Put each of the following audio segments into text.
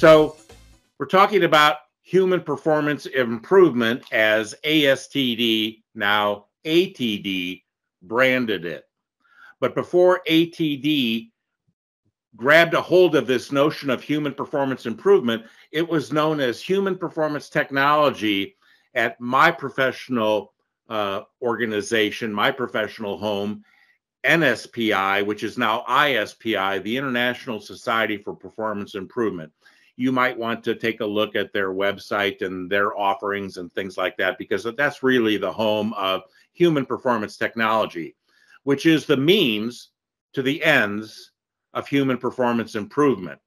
So we're talking about human performance improvement as ASTD, now ATD, branded it. But before ATD grabbed a hold of this notion of human performance improvement, it was known as human performance technology at my professional uh, organization, my professional home, NSPI, which is now ISPI, the International Society for Performance Improvement. You might want to take a look at their website and their offerings and things like that, because that's really the home of human performance technology, which is the means to the ends of human performance improvement.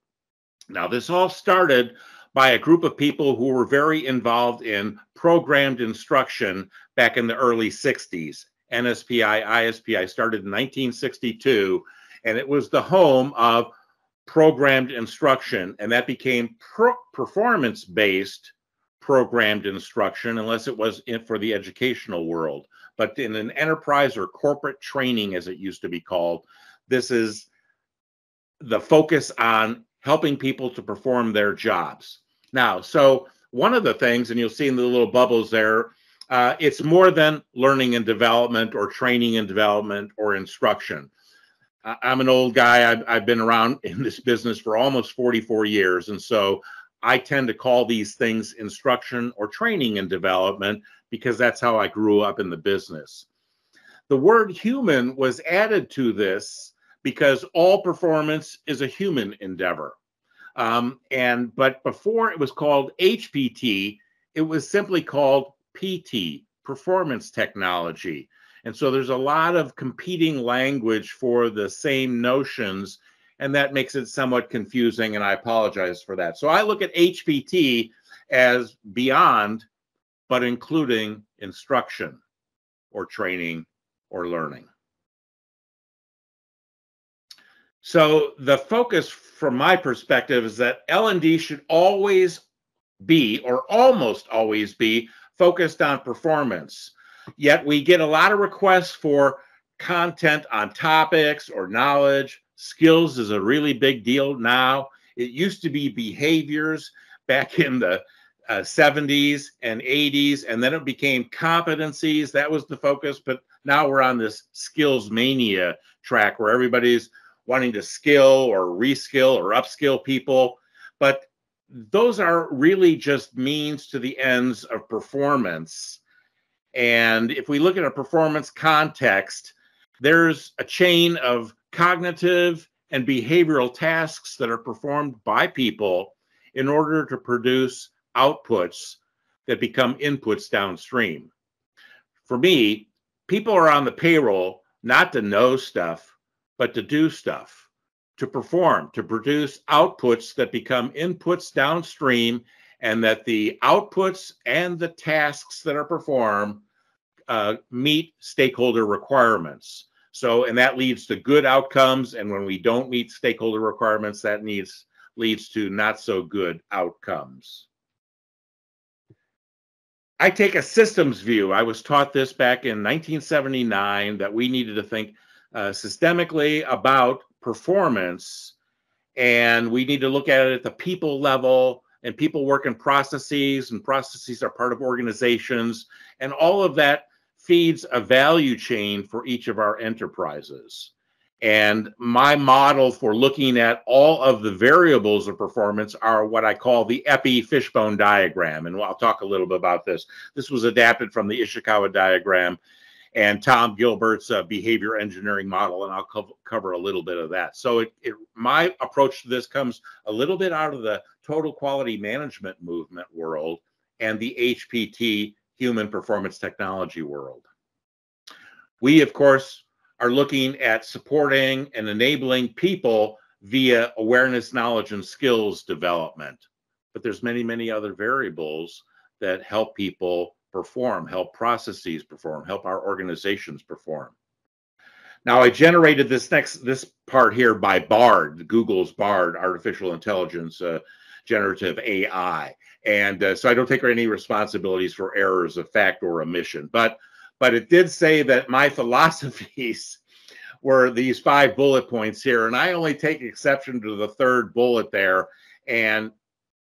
Now, this all started by a group of people who were very involved in programmed instruction back in the early 60s. NSPI, ISPI started in 1962, and it was the home of programmed instruction, and that became pro- performance based programmed instruction, unless it was in, for the educational world. But in an enterprise or corporate training, as it used to be called, this is the focus on helping people to perform their jobs. Now, so one of the things, and you'll see in the little bubbles there, uh, it's more than learning and development or training and development or instruction. I'm an old guy. I've, I've been around in this business for almost 44 years. And so I tend to call these things instruction or training and development because that's how I grew up in the business. The word human was added to this because all performance is a human endeavor. Um, and but before it was called HPT, it was simply called PT, performance technology. And so there's a lot of competing language for the same notions, and that makes it somewhat confusing. And I apologize for that. So I look at HPT as beyond, but including instruction or training or learning. So the focus from my perspective is that L&D should always be or almost always be focused on performance. Yet we get a lot of requests for content on topics or knowledge. Skills is a really big deal now. It used to be behaviors back in the uh, 70s and 80s, and then it became competencies. That was the focus. But now we're on this skills mania track where everybody's wanting to skill or reskill or upskill people. But those are really just means to the ends of performance. And if we look at a performance context, there's a chain of cognitive and behavioral tasks that are performed by people in order to produce outputs that become inputs downstream. For me, people are on the payroll not to know stuff, but to do stuff, to perform, to produce outputs that become inputs downstream, and that the outputs and the tasks that are performed uh, meet stakeholder requirements. So, and that leads to good outcomes. And when we don't meet stakeholder requirements, that needs leads to not so good outcomes. I take a systems view. I was taught this back in 1979 that we needed to think uh, systemically about performance. And we need to look at it at the people level, and people work in processes, and processes are part of organizations. And all of that feeds a value chain for each of our enterprises. And my model for looking at all of the variables of performance are what I call the EPPI fishbone diagram. And I'll talk a little bit about this. This was adapted from the Ishikawa diagram and Tom Gilbert's uh, behavior engineering model, and I'll co- cover a little bit of that. So, it, it, my approach to this comes a little bit out of the total quality management movement world and the HPT human performance technology world. We, of course, are looking at supporting and enabling people via awareness, knowledge, and skills development. But there's many, many other variables that help people perform, help processes perform, help our organizations perform. Now I generated this next this part here by Bard, Google's Bard, artificial intelligence, uh, generative AI, and uh, so I don't take any responsibilities for errors of fact or omission. But but it did say that my philosophies were these five bullet points here, and I only take exception to the third bullet there. And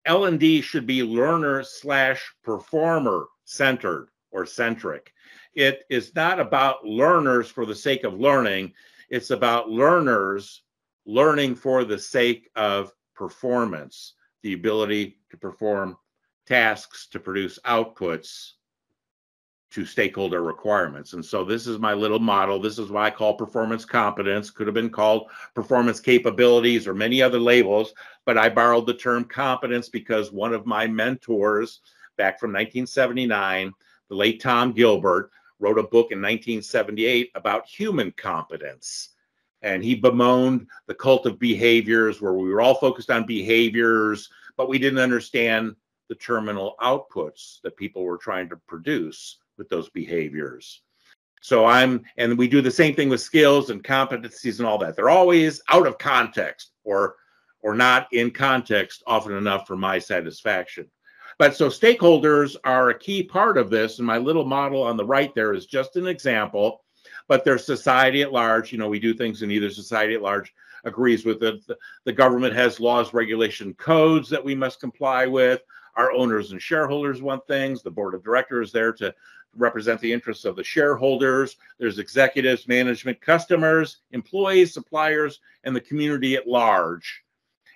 L&D should be learner slash performer centered or centric. It is not about learners for the sake of learning. It's about learners learning for the sake of performance, the ability to perform tasks, to produce outputs to stakeholder requirements. And so this is my little model. This is what I call performance competence. Could have been called performance capabilities or many other labels, but I borrowed the term competence because one of my mentors back from 1979, the late Tom Gilbert, wrote a book in 1978 about human competence. And he bemoaned the cult of behaviors where we were all focused on behaviors, but we didn't understand the terminal outputs that people were trying to produce with those behaviors. So I'm, and we do the same thing with skills and competencies and all that. They're always out of context or or not in context often enough for my satisfaction. But so stakeholders are a key part of this. And my little model on the right there is just an example, but there's society at large. You know, we do things in either society at large agrees with it. The, the government has laws, regulation, codes that we must comply with. Our owners and shareholders want things. The board of directors there to represent the interests of the shareholders. There's executives, management, customers, employees, suppliers, and the community at large.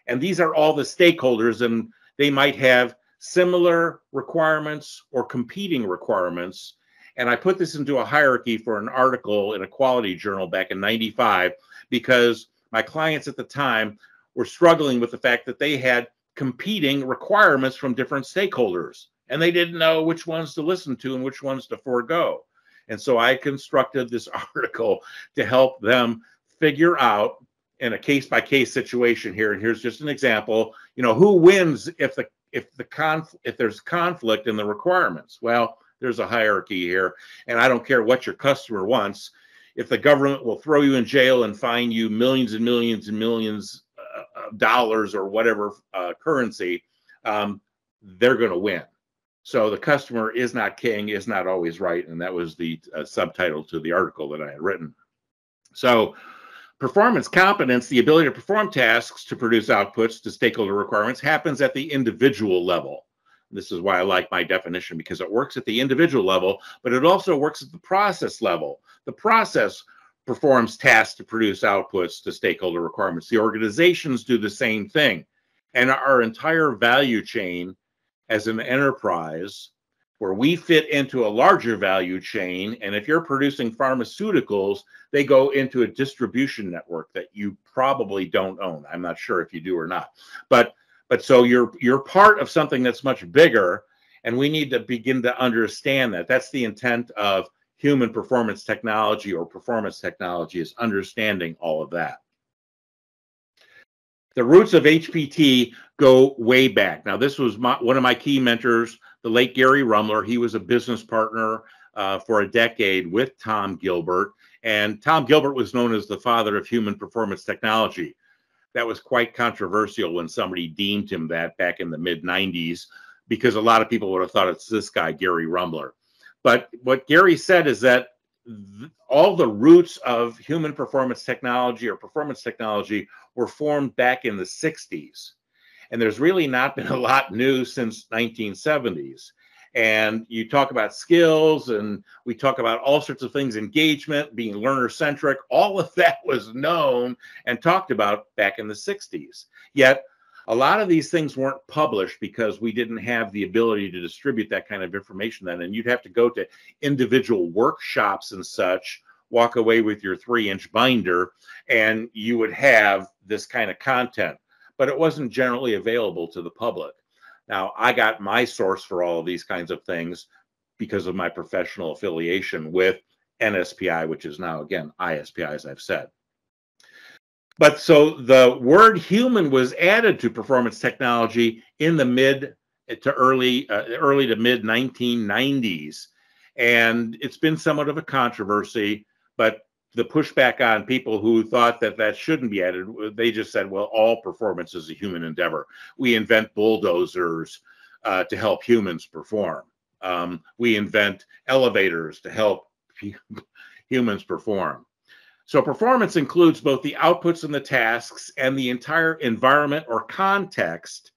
And these are all the stakeholders, and they might have similar requirements or competing requirements. And I put this into a hierarchy for an article in a quality journal back in 95 because my clients at the time were struggling with the fact that they had competing requirements from different stakeholders and they didn't know which ones to listen to and which ones to forego. And so I constructed this article to help them figure out in a case by case situation here. And here's just an example. You know, who wins if the if the conf if there's conflict in the requirements? Well, there's a hierarchy here, and I don't care what your customer wants. If the government will throw you in jail and fine you millions and millions and millions uh, of dollars or whatever uh, currency, um, they're going to win. So the customer is not king, is not always right, and that was the uh, subtitle to the article that I had written. So Performance competence, the ability to perform tasks to produce outputs to stakeholder requirements, happens at the individual level. This is why I like my definition because it works at the individual level, but it also works at the process level. The process performs tasks to produce outputs to stakeholder requirements. The organizations do the same thing. And our entire value chain as an enterprise where we fit into a larger value chain. And if you're producing pharmaceuticals, they go into a distribution network that you probably don't own. I'm not sure if you do or not. But but so you're you're part of something that's much bigger, and we need to begin to understand that. That's the intent of human performance technology or performance technology is understanding all of that. The roots of HPT go way back. Now, this was my, one of my key mentors, the late Gary Rummler. He was a business partner uh, for a decade with Tom Gilbert. And Tom Gilbert was known as the father of human performance technology. That was quite controversial when somebody deemed him that back in the mid 90s, because a lot of people would have thought it's this guy, Gary Rummler. But what Gary said is that all the roots of human performance technology or performance technology were formed back in the 60s and there's really not been a lot new since 1970s and you talk about skills and we talk about all sorts of things engagement being learner centric all of that was known and talked about back in the 60s yet a lot of these things weren't published because we didn't have the ability to distribute that kind of information then. And you'd have to go to individual workshops and such walk away with your three inch binder and you would have this kind of content. But it wasn't generally available to the public. Now i got my source for all of these kinds of things because of my professional affiliation with nspi which is now again ispi as i've said. But so the word human was added to performance technology in the mid to early uh, early to mid 1990s and it's been somewhat of a controversy but the pushback on people who thought that that shouldn't be added they just said well all performance is a human endeavor. We invent bulldozers uh, to help humans perform. Um, we invent elevators to help humans perform. So performance includes both the outputs and the tasks and the entire environment or context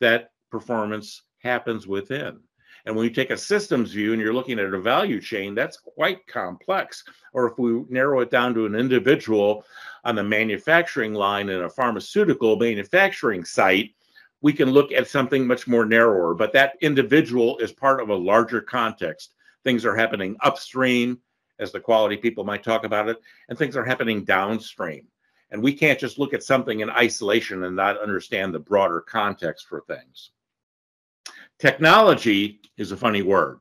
that performance happens within. And when you take a systems view and you're looking at a value chain, that's quite complex. Or if we narrow it down to an individual on the manufacturing line in a pharmaceutical manufacturing site, we can look at something much more narrower. But that individual is part of a larger context. Things are happening upstream, as the quality people might talk about it, and things are happening downstream. And we can't just look at something in isolation and not understand the broader context for things. Technology is a funny word.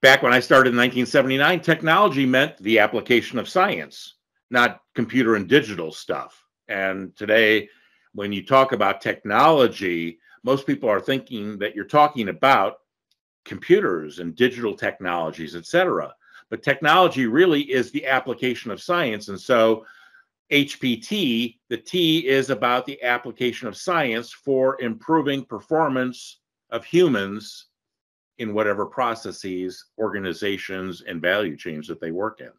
Back when I started in 1979, technology meant the application of science, not computer and digital stuff. And today, when you talk about technology, most people are thinking that you're talking about computers and digital technologies, et cetera. But technology really is the application of science. And so HPT, the T is about the application of science for improving performance of humans in whatever processes, organizations, and value chains that they work in.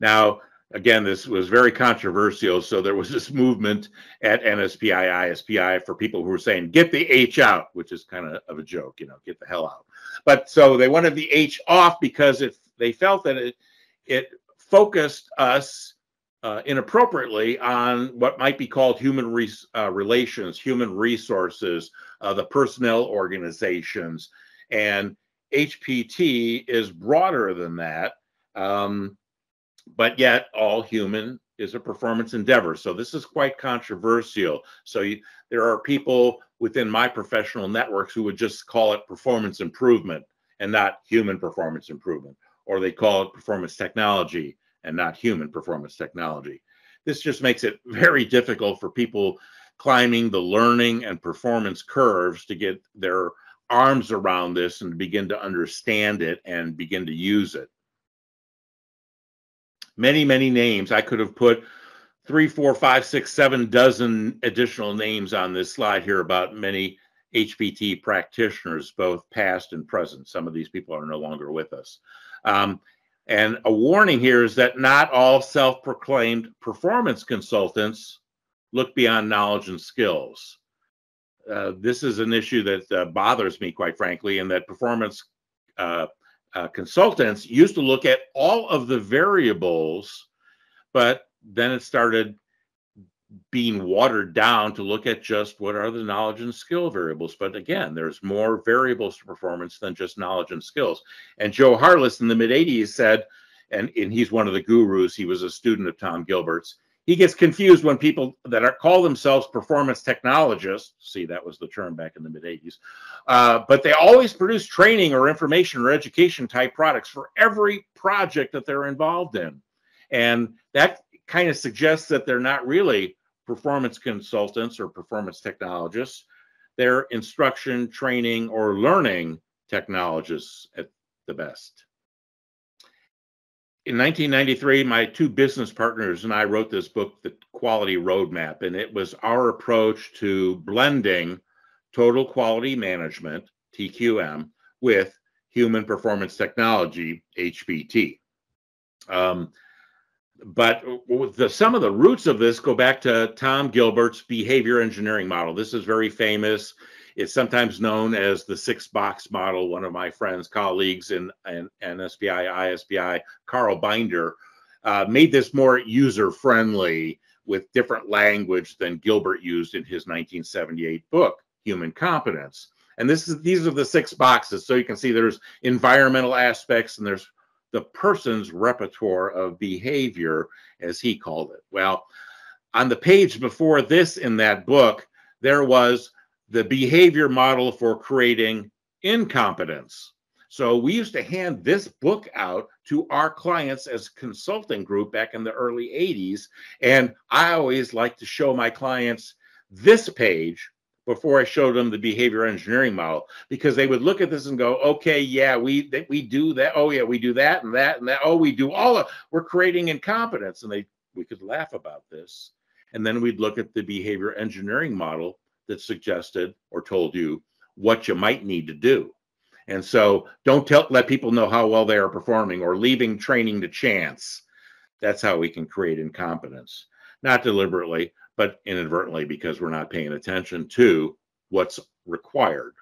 Now, again, this was very controversial. So there was this movement at NSPI, ISPI for people who were saying, get the H out, which is kind of, of a joke, you know, get the hell out. But so they wanted the H off because if they felt that it, it focused us uh, inappropriately on what might be called human res- uh, relations, human resources, uh, the personnel organizations. And HPT is broader than that. Um, but yet, all human is a performance endeavor. So this is quite controversial. So you, there are people within my professional networks who would just call it performance improvement and not human performance improvement, or they call it performance technology and not human performance technology. This just makes it very difficult for people climbing the learning and performance curves to get their arms around this and begin to understand it and begin to use it. Many, many names. I could have put three, four, five, six, seven dozen additional names on this slide here about many HPT practitioners, both past and present. Some of these people are no longer with us. Um, and a warning here is that not all self proclaimed performance consultants look beyond knowledge and skills. Uh, this is an issue that uh, bothers me, quite frankly, in that performance uh, uh, consultants used to look at all of the variables, but then it started being watered down to look at just what are the knowledge and skill variables. But again, there's more variables to performance than just knowledge and skills. And Joe Harless in the mid 80s said, and, and he's one of the gurus, he was a student of Tom Gilbert's. He gets confused when people that are call themselves performance technologists, see that was the term back in the mid 80s, uh, but they always produce training or information or education type products for every project that they're involved in. And that kind of suggests that they're not really performance consultants or performance technologists. They're instruction, training, or learning technologists at the best. In 1993, my two business partners and I wrote this book, The Quality Roadmap, and it was our approach to blending total quality management, TQM, with human performance technology, HPT. Um, but the, some of the roots of this go back to Tom Gilbert's behavior engineering model. This is very famous. It's sometimes known as the six box model. One of my friends, colleagues in, in NSPI, ISPI, Carl Binder, uh, made this more user friendly with different language than Gilbert used in his 1978 book, Human Competence. And this is these are the six boxes. So you can see there's environmental aspects and there's the person's repertoire of behavior, as he called it. Well, on the page before this in that book, there was the behavior model for creating incompetence. So we used to hand this book out to our clients as consulting group back in the early 80s. And I always like to show my clients this page before I showed them the behavior engineering model because they would look at this and go, okay, yeah, we we do that. Oh yeah, we do that and that and that. Oh, we do all of we're creating incompetence. And they we could laugh about this. And then we'd look at the behavior engineering model that suggested or told you what you might need to do. And so don't tell let people know how well they are performing or leaving training to chance. That's how we can create incompetence. Not deliberately, but inadvertently because we're not paying attention to what's required.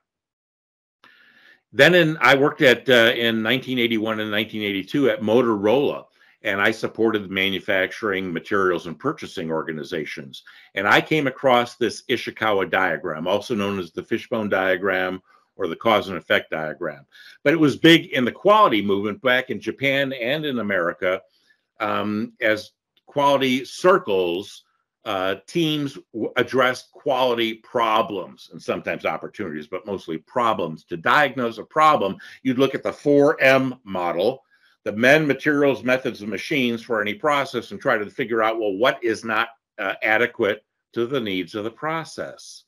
Then in, I worked at uh, in 1981 and 1982 at Motorola, and I supported the manufacturing, materials, and purchasing organizations. And I came across this Ishikawa diagram, also known as the fishbone diagram or the cause and effect diagram. But it was big in the quality movement back in Japan and in America um, as quality circles uh, teams address quality problems and sometimes opportunities, but mostly problems. To diagnose a problem, you'd look at the 4M model, the men, materials, methods, and machines for any process and try to figure out, well, what is not uh, adequate to the needs of the process.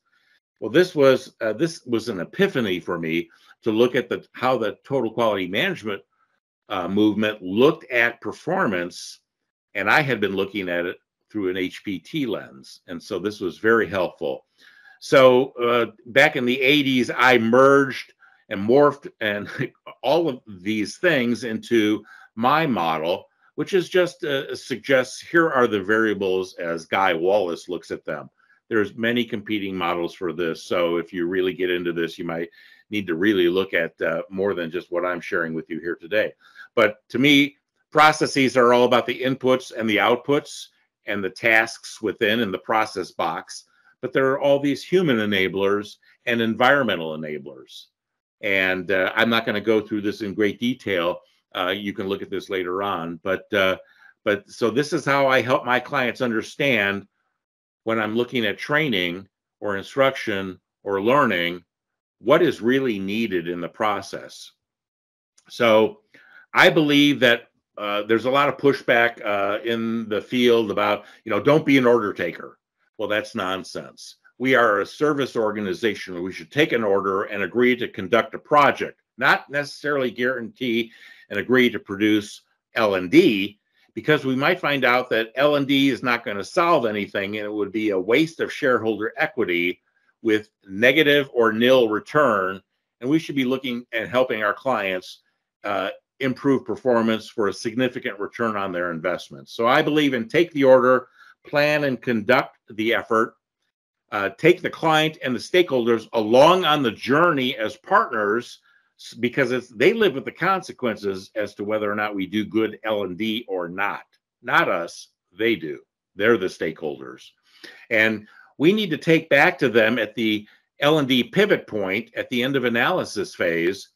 Well, this was uh, this was an epiphany for me to look at the how the total quality management uh, movement looked at performance, and I had been looking at it through an HPT lens. And so this was very helpful. So uh, back in the 80s, I merged and morphed and all of these things into my model, which is just uh, suggests here are the variables as Guy Wallace looks at them. There's many competing models for this. So if you really get into this, you might need to really look at uh, more than just what I'm sharing with you here today. But to me, processes are all about the inputs and the outputs and the tasks within in the process box, but there are all these human enablers and environmental enablers. And uh, I'm not going to go through this in great detail. Uh, you can look at this later on, but uh, but so this is how I help my clients understand when I'm looking at training or instruction or learning what is really needed in the process. So I believe that uh, there's a lot of pushback uh, in the field about, you know, don't be an order taker. Well, that's nonsense. We are a service organization. We should take an order and agree to conduct a project, not necessarily guarantee and agree to produce L&D because we might find out that L&D is not going to solve anything and it would be a waste of shareholder equity with negative or nil return. And we should be looking at helping our clients uh, improve performance for a significant return on their investment. So I believe in take the order, plan and conduct the effort, uh, take the client and the stakeholders along on the journey as partners because it's, they live with the consequences as to whether or not we do good L&D or not. Not us, they do. They're the stakeholders. And we need to take back to them at the L&D pivot point at the end of analysis phase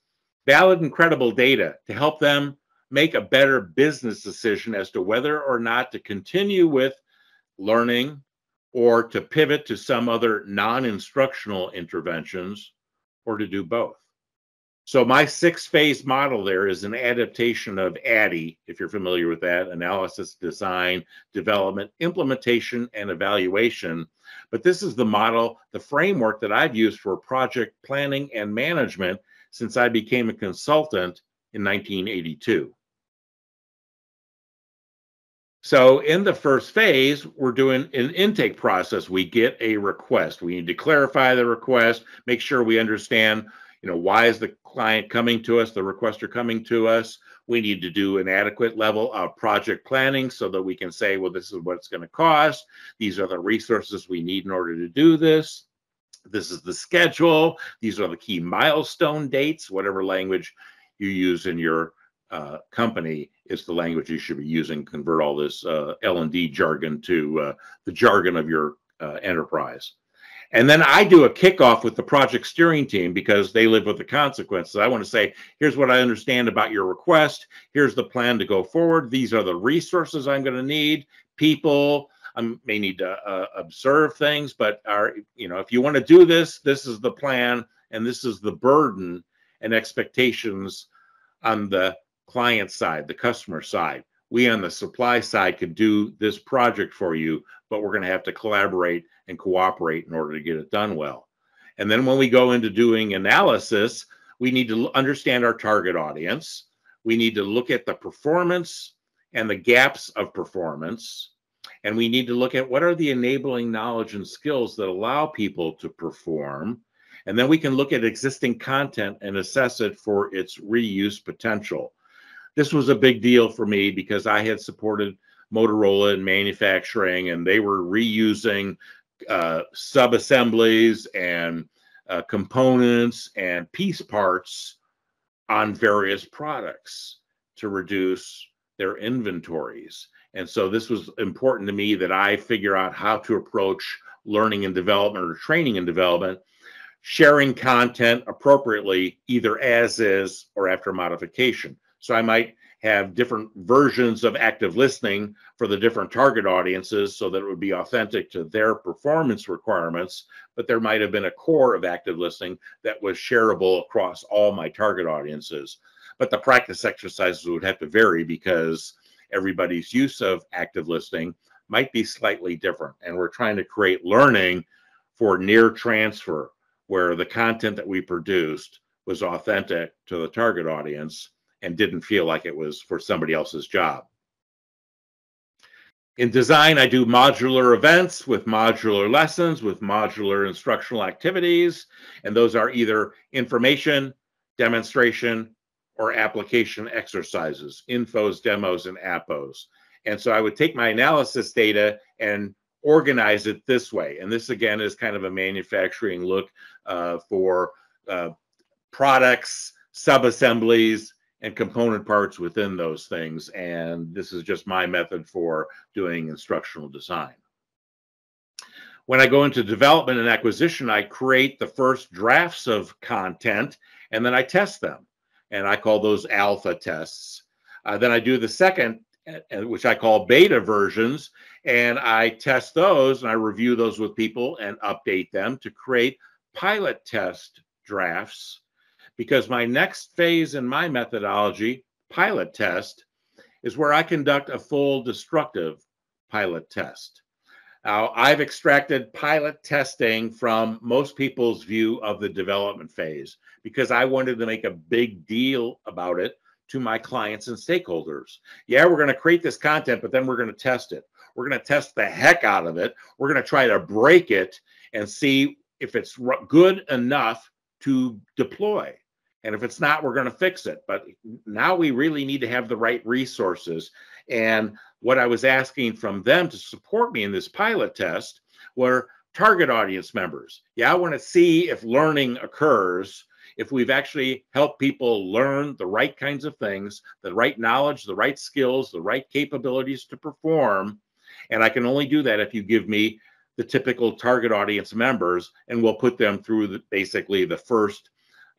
valid and credible data to help them make a better business decision as to whether or not to continue with learning or to pivot to some other non-instructional interventions or to do both. So my six phase model there is an adaptation of ADDIE, if you're familiar with that, analysis, design, development, implementation, and evaluation. But this is the model, the framework that I've used for project planning and management since I became a consultant in 1982. So in the first phase, we're doing an intake process. We get a request. We need to clarify the request, make sure we understand, you know, why is the client coming to us, the requester coming to us. We need to do an adequate level of project planning so that we can say, well, this is what it's going to cost. These are the resources we need in order to do this this is the schedule. These are the key milestone dates, whatever language you use in your uh, company is the language you should be using. Convert all this uh, L&D jargon to uh, the jargon of your uh, enterprise. And then I do a kickoff with the project steering team because they live with the consequences. I want to say, here's what I understand about your request. Here's the plan to go forward. These are the resources I'm going to need, people, I may need to uh, observe things, but are you know if you want to do this, this is the plan, and this is the burden and expectations on the client side, the customer side. We on the supply side could do this project for you, but we're going to have to collaborate and cooperate in order to get it done well. And then when we go into doing analysis, we need to understand our target audience. We need to look at the performance and the gaps of performance and we need to look at what are the enabling knowledge and skills that allow people to perform. And then we can look at existing content and assess it for its reuse potential. This was a big deal for me because I had supported Motorola in manufacturing and they were reusing uh, sub assemblies and uh, components and piece parts on various products to reduce their inventories. And so this was important to me that I figure out how to approach learning and development or training and development, sharing content appropriately, either as is or after modification. So I might have different versions of active listening for the different target audiences so that it would be authentic to their performance requirements. But there might have been a core of active listening that was shareable across all my target audiences. But the practice exercises would have to vary because everybody's use of active listening might be slightly different. And we're trying to create learning for near transfer, where the content that we produced was authentic to the target audience and didn't feel like it was for somebody else's job. In design, I do modular events with modular lessons, with modular instructional activities, and those are either information, demonstration, or application exercises, infos, demos, and appos. And so I would take my analysis data and organize it this way. And this again is kind of a manufacturing look uh, for uh, products, subassemblies, and component parts within those things. And this is just my method for doing instructional design. When I go into development and acquisition, I create the first drafts of content and then I test them. And I call those alpha tests. Uh, then I do the second, uh, which I call beta versions, and I test those and I review those with people and update them to create pilot test drafts because my next phase in my methodology, pilot test, is where I conduct a full destructive pilot test. Now, I've extracted pilot testing from most people's view of the development phase because I wanted to make a big deal about it to my clients and stakeholders. Yeah, we're going to create this content, but then we're going to test it. We're going to test the heck out of it. We're going to try to break it and see if it's good enough to deploy. And if it's not, we're going to fix it. But now we really need to have the right resources. And what I was asking from them to support me in this pilot test were target audience members. Yeah, I want to see if learning occurs, if we've actually helped people learn the right kinds of things, the right knowledge, the right skills, the right capabilities to perform. And I can only do that if you give me the typical target audience members, and we'll put them through the, basically the first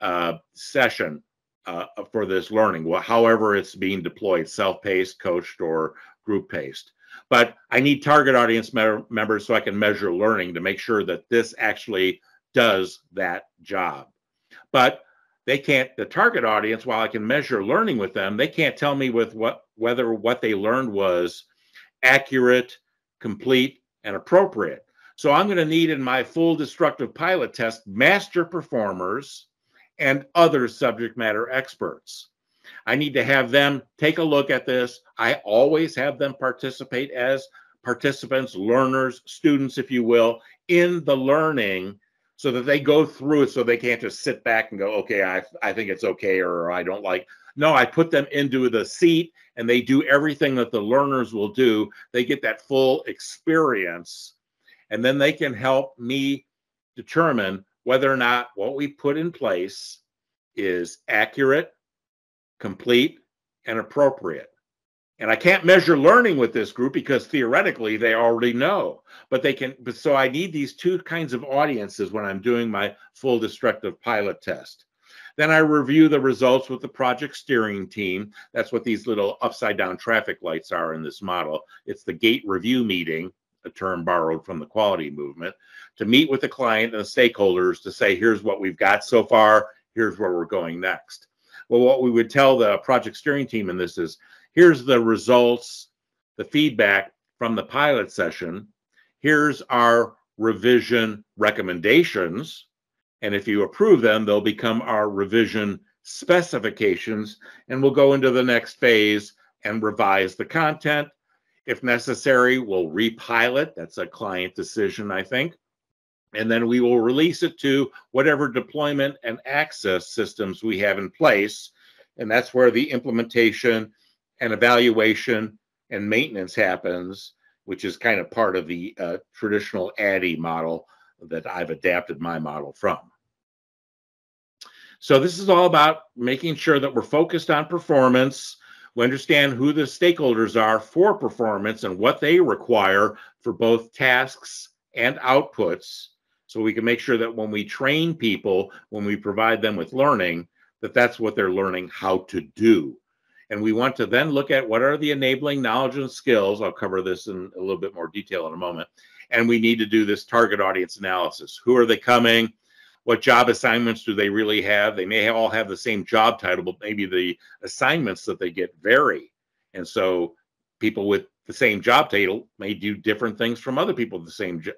uh, session uh, for this learning, however it's being deployed, self-paced, coached, or group-paced. But I need target audience me members so I can measure learning to make sure that this actually does that job. But they can't, the target audience, while I can measure learning with them, they can't tell me with what whether what they learned was accurate, complete, and appropriate. So I'm going to need in my full destructive pilot test master performers and other subject matter experts. I need to have them take a look at this. I always have them participate as participants, learners, students, if you will, in the learning so that they go through it so they can't just sit back and go, okay, I, I think it's okay or I don't like. No, I put them into the seat and they do everything that the learners will do. They get that full experience and then they can help me determine whether or not what we put in place is accurate, complete, and appropriate. And I can't measure learning with this group because theoretically they already know, but they can. But so I need these two kinds of audiences when I'm doing my full destructive pilot test. Then I review the results with the project steering team. That's what these little upside down traffic lights are in this model. It's the gate review meeting a term borrowed from the quality movement, to meet with the client and the stakeholders to say, here's what we've got so far, here's where we're going next. Well, what we would tell the project steering team in this is, here's the results, the feedback from the pilot session. Here's our revision recommendations. And if you approve them, they'll become our revision specifications. And we'll go into the next phase and revise the content if necessary, we'll repilot. That's a client decision, I think. And then we will release it to whatever deployment and access systems we have in place. And that's where the implementation and evaluation and maintenance happens, which is kind of part of the uh, traditional ADDIE model that I've adapted my model from. So this is all about making sure that we're focused on performance. We understand who the stakeholders are for performance and what they require for both tasks and outputs. So we can make sure that when we train people, when we provide them with learning, that that's what they're learning how to do. And we want to then look at what are the enabling knowledge and skills. I'll cover this in a little bit more detail in a moment. And we need to do this target audience analysis. Who are they coming? What job assignments do they really have? They may all have the same job title, but maybe the assignments that they get vary. And so people with the same job title may do different things from other people with the same jo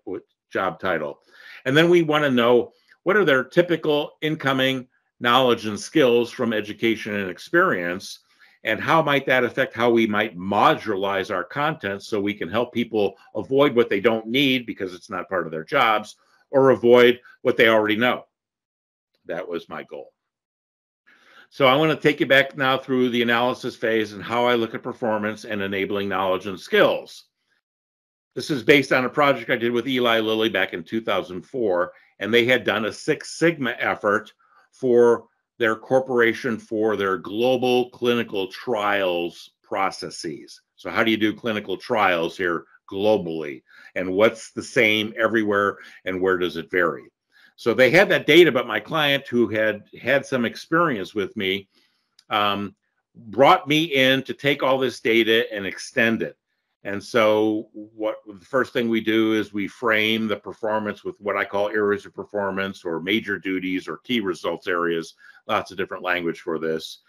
job title. And then we want to know what are their typical incoming knowledge and skills from education and experience and how might that affect how we might modularize our content so we can help people avoid what they don't need because it's not part of their jobs or avoid what they already know. That was my goal. So i want to take you back now through the analysis phase and how i look at performance and enabling knowledge and skills. This is based on a project i did with eli lilly back in 2004 and they had done a six sigma effort for their corporation for their global clinical trials processes. So, how do you do clinical trials here globally? And what's the same everywhere and where does it vary? So, they had that data, but my client who had had some experience with me um, brought me in to take all this data and extend it. And so, what the first thing we do is we frame the performance with what I call areas of performance or major duties or key results areas, lots of different language for this.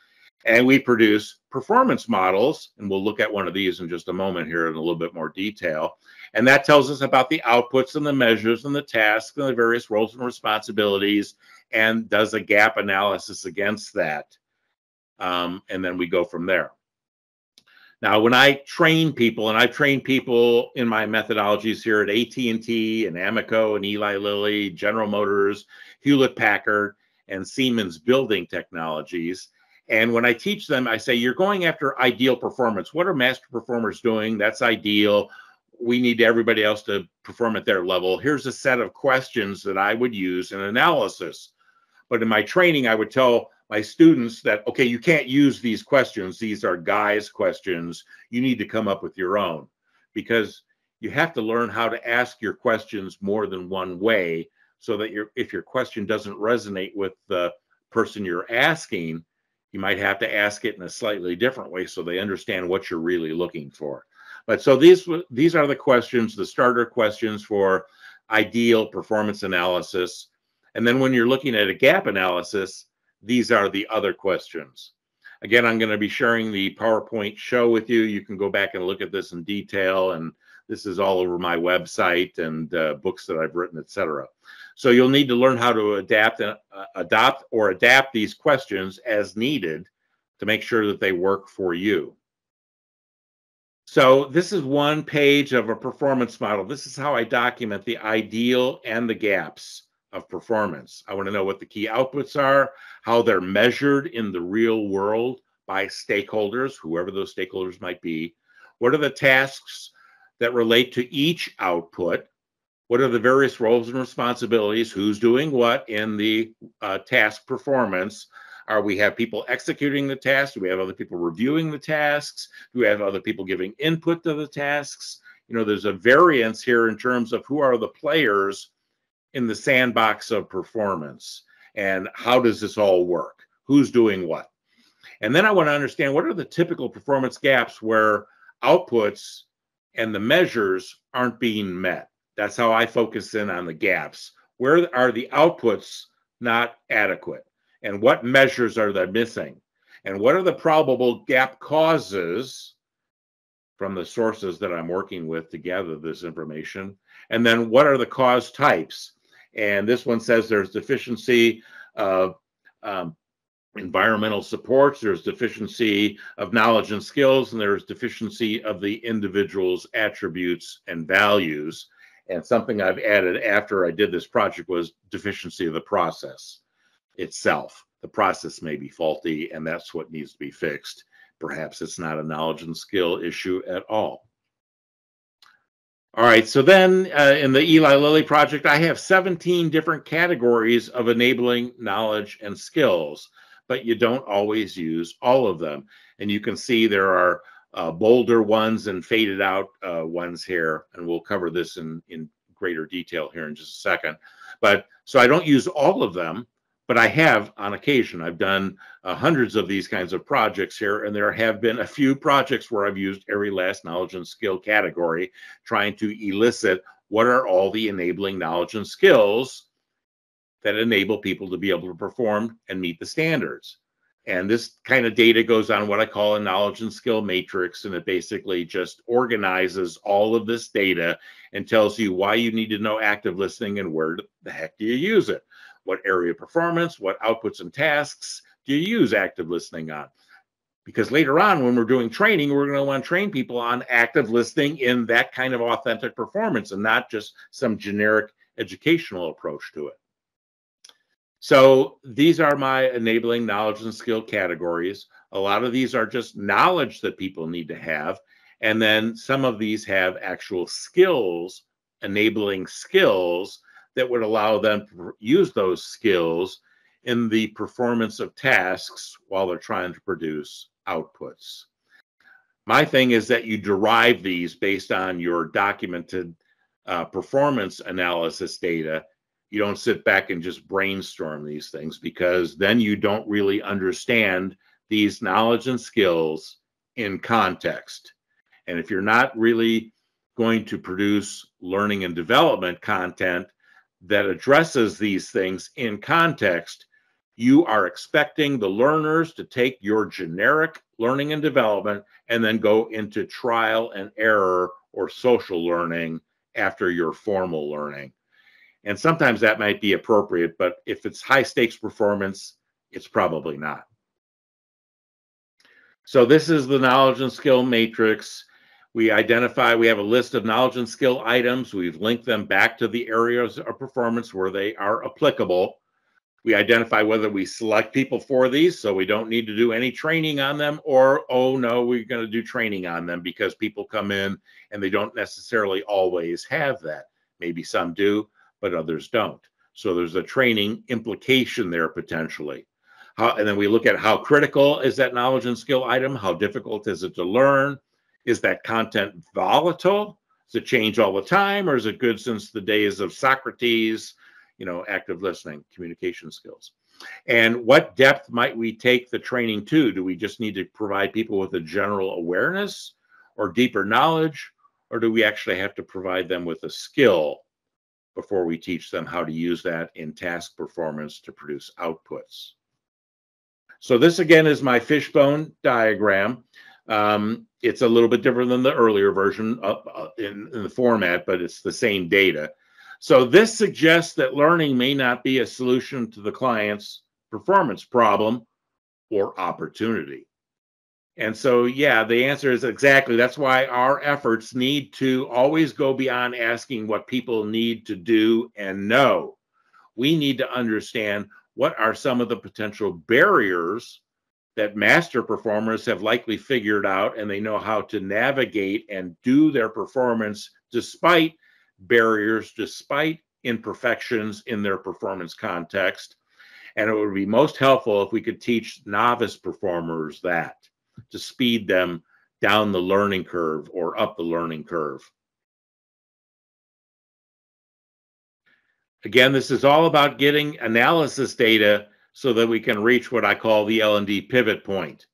And we produce performance models, and we'll look at one of these in just a moment here in a little bit more detail. And that tells us about the outputs and the measures and the tasks and the various roles and responsibilities, and does a gap analysis against that. Um, and then we go from there. Now, when I train people, and I've trained people in my methodologies here at AT&T and Amoco and Eli Lilly, General Motors, Hewlett Packard, and Siemens Building Technologies. And when I teach them, I say, you're going after ideal performance. What are master performers doing? That's ideal. We need everybody else to perform at their level. Here's a set of questions that I would use in analysis. But in my training, I would tell my students that okay you can't use these questions these are guys questions you need to come up with your own because you have to learn how to ask your questions more than one way so that your if your question doesn't resonate with the person you're asking you might have to ask it in a slightly different way so they understand what you're really looking for but so these these are the questions the starter questions for ideal performance analysis and then when you're looking at a gap analysis these are the other questions. Again, I'm going to be sharing the PowerPoint show with you. You can go back and look at this in detail, and this is all over my website and uh, books that I've written, etc. So you'll need to learn how to adapt and uh, adopt or adapt these questions as needed to make sure that they work for you. So this is one page of a performance model. This is how I document the ideal and the gaps of performance. I want to know what the key outputs are, how they're measured in the real world by stakeholders, whoever those stakeholders might be. What are the tasks that relate to each output? What are the various roles and responsibilities? Who's doing what in the uh, task performance? Are we have people executing the tasks? Do we have other people reviewing the tasks? Do we have other people giving input to the tasks? You know, there's a variance here in terms of who are the players in the sandbox of performance and how does this all work? Who's doing what? And then I want to understand what are the typical performance gaps where outputs and the measures aren't being met. That's how I focus in on the gaps. Where are the outputs not adequate? And what measures are they missing? And what are the probable gap causes from the sources that I'm working with to gather this information? And then what are the cause types? And this one says there's deficiency of um, environmental supports, there's deficiency of knowledge and skills, and there's deficiency of the individual's attributes and values. And something I've added after I did this project was deficiency of the process itself. The process may be faulty, and that's what needs to be fixed. Perhaps it's not a knowledge and skill issue at all. All right, so then uh, in the Eli Lilly project, I have 17 different categories of enabling knowledge and skills, but you don't always use all of them. And you can see there are uh, bolder ones and faded out uh, ones here, and we'll cover this in, in greater detail here in just a second. But so I don't use all of them, but I have on occasion. I've done uh, hundreds of these kinds of projects here, and there have been a few projects where I've used every last knowledge and skill category, trying to elicit what are all the enabling knowledge and skills that enable people to be able to perform and meet the standards. And this kind of data goes on what I call a knowledge and skill matrix, and it basically just organizes all of this data and tells you why you need to know active listening and where the heck do you use it what area of performance, what outputs and tasks do you use active listening on? Because later on, when we're doing training, we're going to want to train people on active listening in that kind of authentic performance and not just some generic educational approach to it. So these are my enabling knowledge and skill categories. A lot of these are just knowledge that people need to have. And then some of these have actual skills, enabling skills that would allow them to use those skills in the performance of tasks while they're trying to produce outputs. My thing is that you derive these based on your documented uh, performance analysis data. You don't sit back and just brainstorm these things because then you don't really understand these knowledge and skills in context. And if you're not really going to produce learning and development content that addresses these things in context, you are expecting the learners to take your generic learning and development and then go into trial and error or social learning after your formal learning. And sometimes that might be appropriate, but if it's high stakes performance, it's probably not. So this is the knowledge and skill matrix. We identify, we have a list of knowledge and skill items. We've linked them back to the areas of performance where they are applicable. We identify whether we select people for these, so we don't need to do any training on them, or, oh no, we're going to do training on them because people come in and they don't necessarily always have that. Maybe some do, but others don't. So there's a training implication there potentially. How, and then we look at how critical is that knowledge and skill item? How difficult is it to learn? Is that content volatile? Does it change all the time, or is it good since the days of Socrates? You know, active listening, communication skills. And what depth might we take the training to? Do we just need to provide people with a general awareness or deeper knowledge, or do we actually have to provide them with a skill before we teach them how to use that in task performance to produce outputs? So this again is my fishbone diagram. Um, it's a little bit different than the earlier version uh, uh, in, in the format, but it's the same data. So this suggests that learning may not be a solution to the client's performance problem or opportunity. And so, yeah, the answer is exactly that's why our efforts need to always go beyond asking what people need to do and know. We need to understand what are some of the potential barriers that master performers have likely figured out and they know how to navigate and do their performance despite barriers, despite imperfections in their performance context. And it would be most helpful if we could teach novice performers that to speed them down the learning curve or up the learning curve. Again, this is all about getting analysis data so that we can reach what I call the L&D pivot point.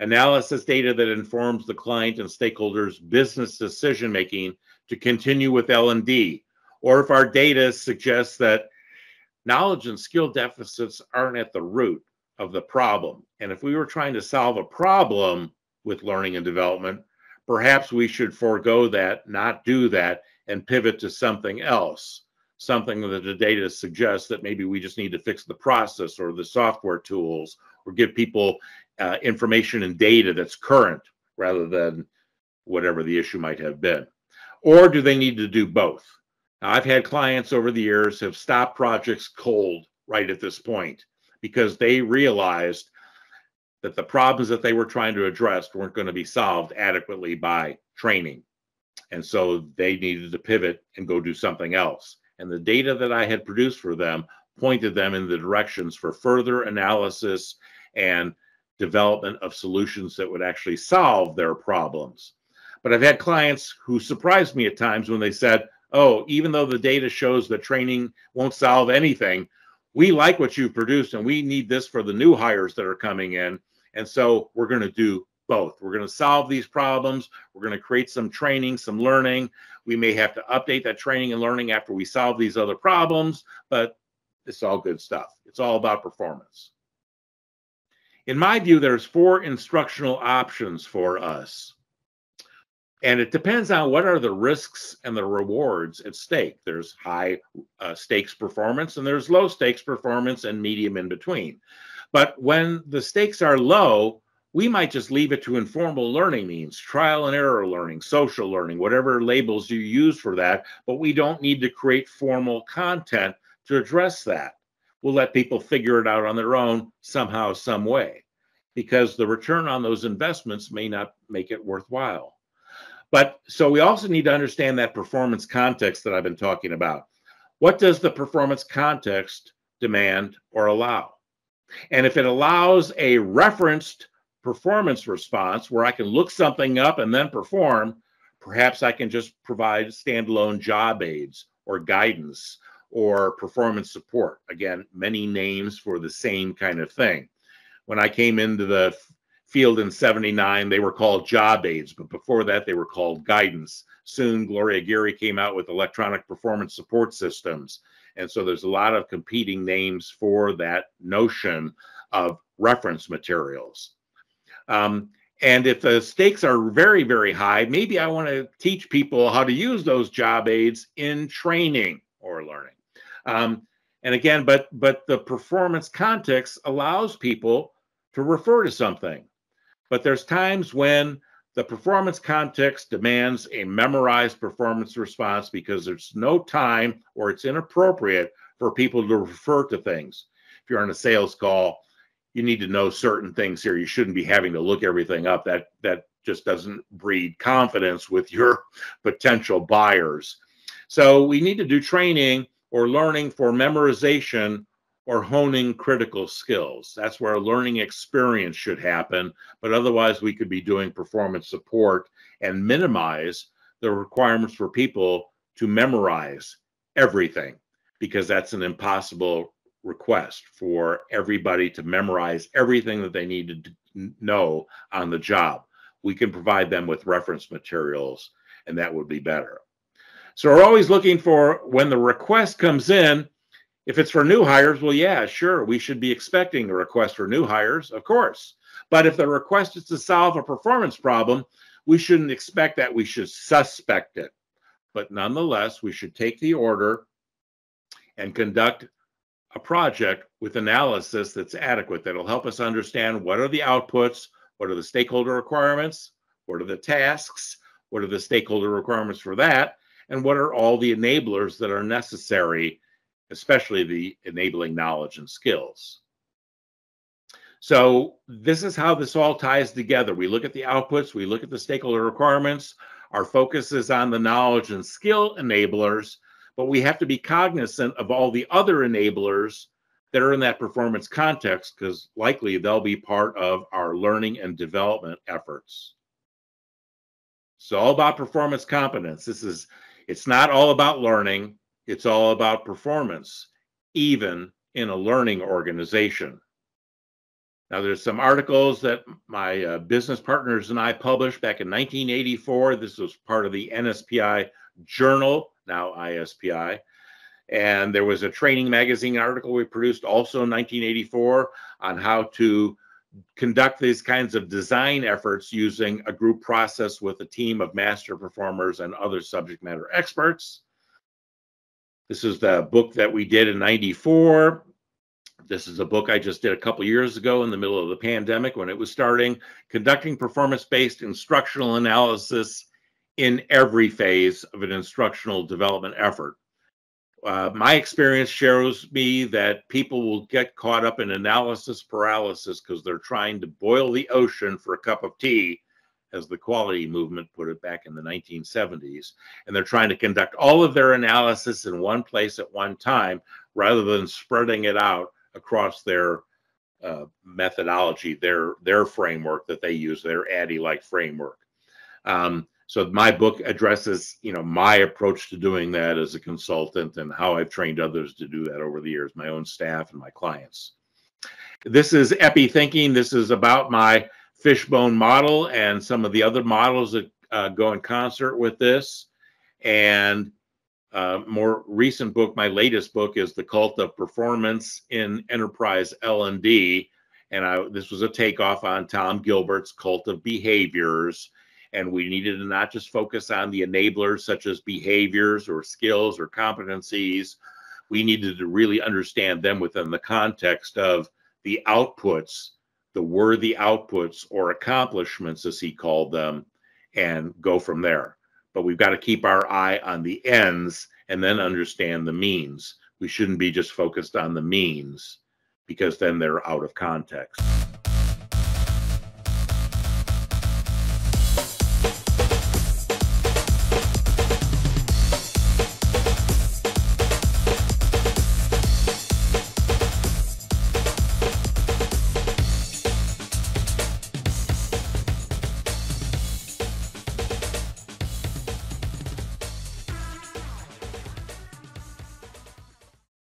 Analysis data that informs the client and stakeholders' business decision making to continue with L&D, or if our data suggests that knowledge and skill deficits aren't at the root of the problem. And if we were trying to solve a problem with learning and development, perhaps we should forego that, not do that, and pivot to something else something that the data suggests that maybe we just need to fix the process or the software tools or give people uh, information and data that's current rather than whatever the issue might have been? Or do they need to do both? Now, I've had clients over the years have stopped projects cold right at this point because they realized that the problems that they were trying to address weren't going to be solved adequately by training And so they needed to pivot and go do something else. And the data that I had produced for them pointed them in the directions for further analysis and development of solutions that would actually solve their problems. But I've had clients who surprised me at times when they said, Oh, even though the data shows that training won't solve anything, we like what you've produced and we need this for the new hires that are coming in. And so we're going to do both. We're going to solve these problems. We're going to create some training, some learning. We may have to update that training and learning after we solve these other problems, but it's all good stuff. It's all about performance. In my view, there's four instructional options for us. And it depends on what are the risks and the rewards at stake. There's high uh, stakes performance and there's low stakes performance and medium in between. But when the stakes are low, we might just leave it to informal learning means, trial and error learning, social learning, whatever labels you use for that. But we don't need to create formal content to address that. We'll let people figure it out on their own somehow, some way, because the return on those investments may not make it worthwhile. But so we also need to understand that performance context that I've been talking about. What does the performance context demand or allow? And if it allows a referenced performance response where I can look something up and then perform, perhaps I can just provide standalone job aids or guidance or performance support. Again, many names for the same kind of thing. When I came into the field in 79, they were called job aids, but before that, they were called guidance. Soon, Gloria Gery came out with electronic performance support systems. And so there's a lot of competing names for that notion of reference materials. Um, and if the stakes are very, very high, maybe I want to teach people how to use those job aids in training or learning. Um, and again, but but the performance context allows people to refer to something. But there's times when the performance context demands a memorized performance response because there's no time or it's inappropriate for people to refer to things. If you're on a sales call, you need to know certain things here. You shouldn't be having to look everything up. That that just doesn't breed confidence with your potential buyers. So we need to do training or learning for memorization or honing critical skills. That's where a learning experience should happen. But otherwise, we could be doing performance support and minimize the requirements for people to memorize everything because that's an impossible request for everybody to memorize everything that they need to know on the job. We can provide them with reference materials, and that would be better. So we're always looking for when the request comes in, if it's for new hires, well, yeah, sure, we should be expecting a request for new hires, of course. But if the request is to solve a performance problem, we shouldn't expect that. We should suspect it. But nonetheless, we should take the order and conduct a project with analysis that's adequate that'll help us understand what are the outputs, what are the stakeholder requirements, what are the tasks, what are the stakeholder requirements for that, and what are all the enablers that are necessary especially the enabling knowledge and skills. So this is how this all ties together. We look at the outputs, we look at the stakeholder requirements. Our focus is on the knowledge and skill enablers, but we have to be cognizant of all the other enablers that are in that performance context because likely they'll be part of our learning and development efforts. It's all about performance competence. This is, it's not all about learning. It's all about performance, even in a learning organization. Now, there's some articles that my uh, business partners and I published back in 1984. This was part of the NSPI Journal, now ISPI. And there was a training magazine article we produced also in 1984 on how to conduct these kinds of design efforts using a group process with a team of master performers and other subject matter experts. This is the book that we did in 94. This is a book I just did a couple years ago in the middle of the pandemic when it was starting, conducting performance based instructional analysis in every phase of an instructional development effort. Uh, my experience shows me that people will get caught up in analysis paralysis because they're trying to boil the ocean for a cup of tea as the quality movement put it back in the 1970s. And they're trying to conduct all of their analysis in one place at one time rather than spreading it out across their uh, methodology, their their framework that they use, their ADDIE-like framework. Um, so my book addresses, you know, my approach to doing that as a consultant and how I've trained others to do that over the years, my own staff and my clients. This is EPPI Thinking. This is about my fishbone model and some of the other models that uh, go in concert with this. And uh, more recent book, my latest book, is The Cult of Performance in Enterprise L&D. And I, this was a takeoff on Tom Gilbert's Cult of Behaviors. And we needed to not just focus on the enablers such as behaviors or skills or competencies. We needed to really understand them within the context of the outputs, the worthy outputs or accomplishments, as he called them, and go from there but we've got to keep our eye on the ends and then understand the means. We shouldn't be just focused on the means because then they're out of context.